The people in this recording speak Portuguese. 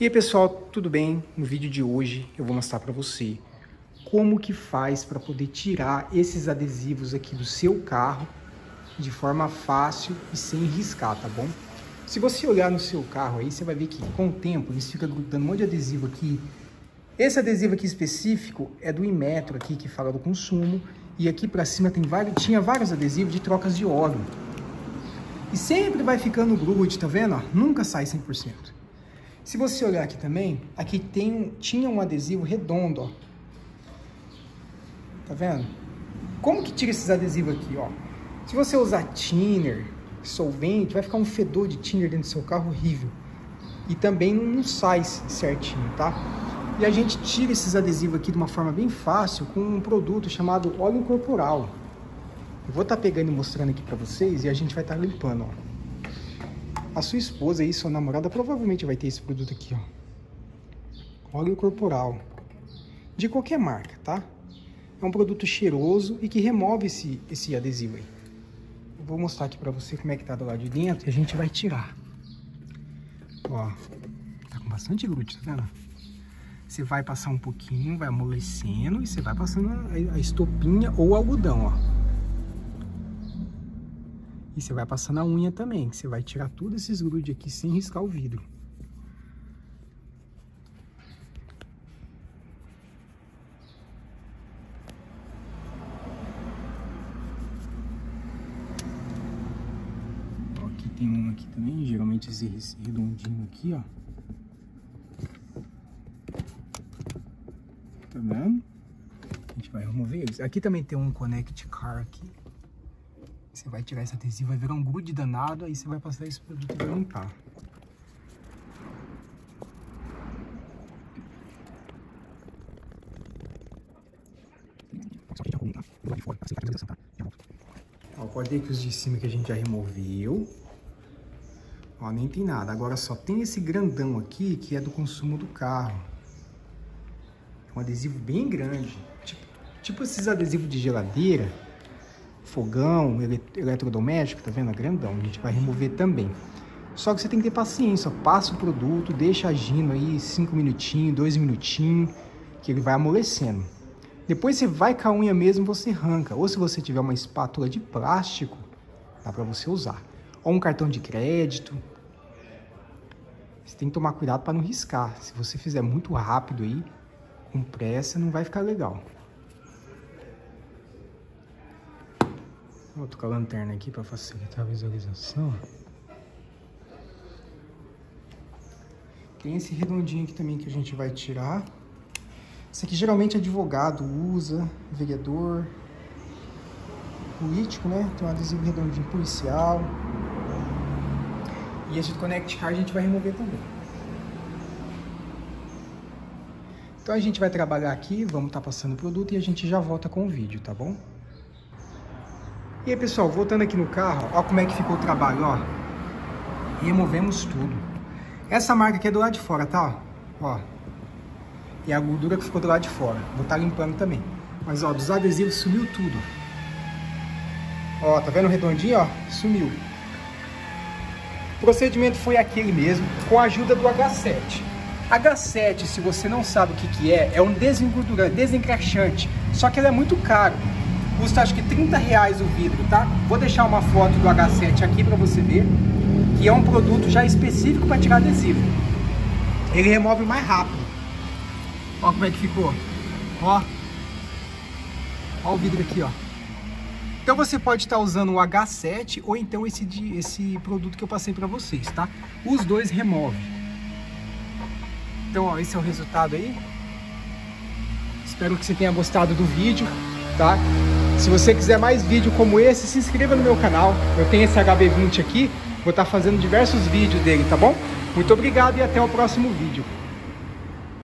E aí pessoal, tudo bem? No vídeo de hoje eu vou mostrar para você como que faz para poder tirar esses adesivos aqui do seu carro de forma fácil e sem riscar, tá bom? Se você olhar no seu carro aí, você vai ver que com o tempo eles ficam grudando um monte de adesivo aqui. Esse adesivo aqui específico é do Inmetro aqui, que fala do consumo. E aqui para cima tem vários, tinha vários adesivos de trocas de óleo. E sempre vai ficando grude, tá vendo? Nunca sai 100%. Se você olhar aqui também, aqui tem, tinha um adesivo redondo, ó. Tá vendo? Como que tira esses adesivos aqui, ó? Se você usar thinner, solvente, vai ficar um fedor de thinner dentro do seu carro horrível. E também não sai certinho, tá? E a gente tira esses adesivos aqui de uma forma bem fácil com um produto chamado óleo corporal. Eu vou estar tá pegando e mostrando aqui para vocês e a gente vai estar tá limpando, ó. A sua esposa e sua namorada provavelmente vai ter esse produto aqui, ó. Óleo corporal. De qualquer marca, tá? É um produto cheiroso e que remove esse, esse adesivo aí. Eu vou mostrar aqui pra você como é que tá do lado de dentro e a gente vai tirar. Ó, tá com bastante glúteo, tá vendo? Você vai passar um pouquinho, vai amolecendo e você vai passando a, a estopinha ou algodão, ó. E você vai passando a unha também, que você vai tirar todos esses grudes aqui sem riscar o vidro. Ó, aqui tem um aqui também, geralmente esse redondinho aqui, ó. Tá vendo? A gente vai remover eles. Aqui também tem um Connect Car aqui. Você vai tirar esse adesivo, vai virar um grude danado, aí você vai passar esse produto vai limpar. Ó, pode ver que os de cima que a gente já removeu. Ó, nem tem nada. Agora só tem esse grandão aqui, que é do consumo do carro. É um adesivo bem grande. Tipo, tipo esses adesivos de geladeira fogão, eletrodoméstico, tá vendo? É grandão, a gente vai remover também. Só que você tem que ter paciência, passa o produto, deixa agindo aí 5 minutinhos, 2 minutinhos, que ele vai amolecendo. Depois você vai com a unha mesmo, você arranca. Ou se você tiver uma espátula de plástico, dá para você usar. Ou um cartão de crédito. Você tem que tomar cuidado para não riscar. Se você fizer muito rápido aí, com pressa, não vai ficar legal. Vou tocar a lanterna aqui para facilitar a visualização. Tem esse redondinho aqui também que a gente vai tirar. Esse aqui geralmente advogado usa, vereador, político, né? Tem um adesivo redondinho policial. E esse Connect Car a gente vai remover também. Então a gente vai trabalhar aqui, vamos estar tá passando o produto e a gente já volta com o vídeo, tá bom? E aí, pessoal, voltando aqui no carro, ó como é que ficou o trabalho, ó. Removemos tudo. Essa marca aqui é do lado de fora, tá? Ó. E a gordura que ficou do lado de fora. Vou estar tá limpando também. Mas, ó, dos adesivos sumiu tudo. Ó, tá vendo o redondinho, ó? Sumiu. O procedimento foi aquele mesmo, com a ajuda do H7. H7, se você não sabe o que, que é, é um desengordurante, desencraxante. Só que ele é muito caro custa acho que 30 reais o vidro, tá? Vou deixar uma foto do H7 aqui para você ver, que é um produto já específico para tirar adesivo. Ele remove mais rápido. Ó como é que ficou. Ó. Ó o vidro aqui, ó. Então você pode estar usando o H7 ou então esse, esse produto que eu passei para vocês, tá? Os dois removem. Então, ó, esse é o resultado aí. Espero que você tenha gostado do vídeo, tá? Se você quiser mais vídeo como esse, se inscreva no meu canal. Eu tenho esse HB20 aqui, vou estar fazendo diversos vídeos dele, tá bom? Muito obrigado e até o próximo vídeo.